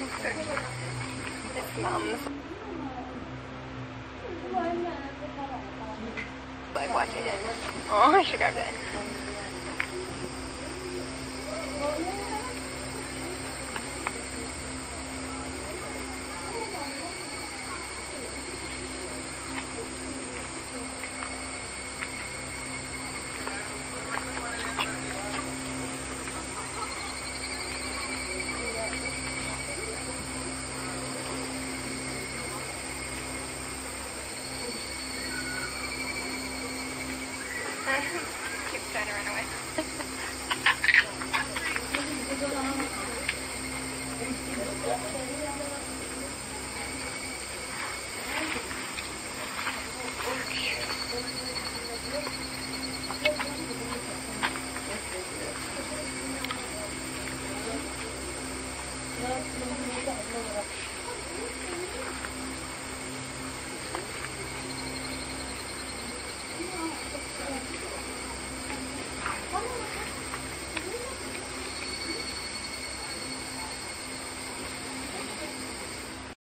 it's. Like, watch it. Oh, I should grab that. Keeps trying to run away. Thank you.